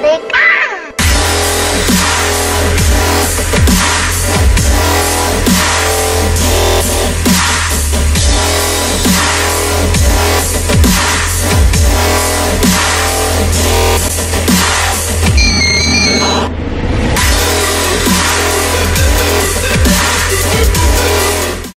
music.